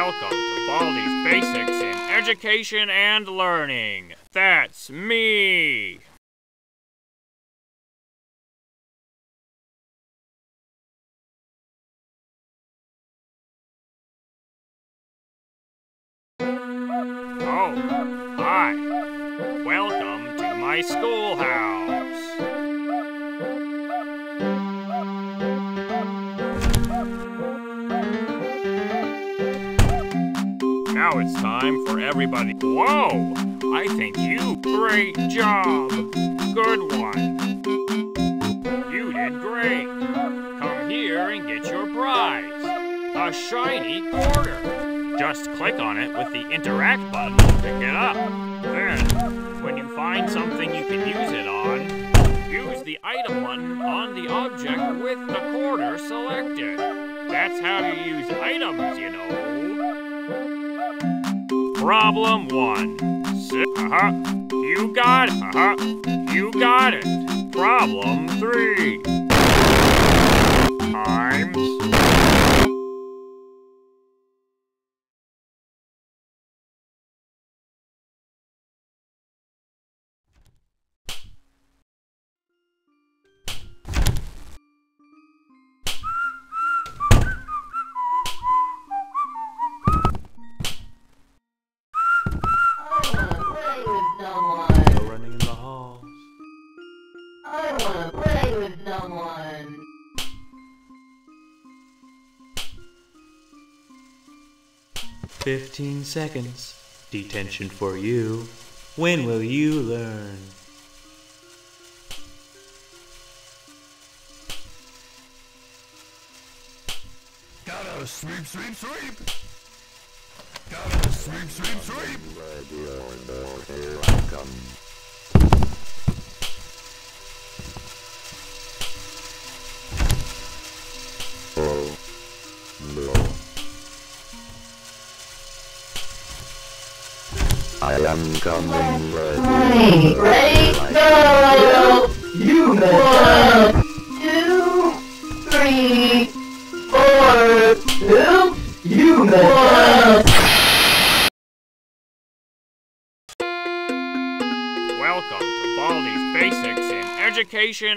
Welcome to Baldi's Basics in Education and Learning. That's me. Oh, hi. Welcome to my schoolhouse. Now it's time for everybody. Whoa! I think you. Great job! Good one. You did great. Come here and get your prize. A shiny quarter. Just click on it with the interact button to pick it up. Then, when you find something you can use it on, use the item button on the object with the quarter selected. That's how you use items, you know. Problem one. Uh-huh. You got it. Uh-huh. You got it. Problem three. Play with someone. Fifteen seconds. Detention for you. When will you learn? Gotta sweep, sweep, sweep. Gotta sweep, sweep, sweep. Here I am coming ready. Ready, go! You One, two, three, four, two, you One. Welcome to Baldi's Basics in Education